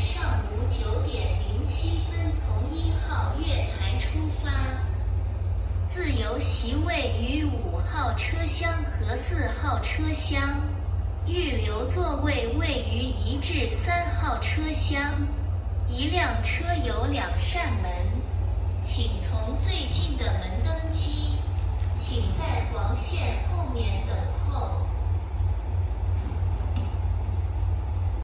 上午九点零七分从一号月台出发。自由席位于五号车厢和四号车厢。预留座位位于一至三号车厢。一辆车有两扇门。请从最近的门登机。请在黄线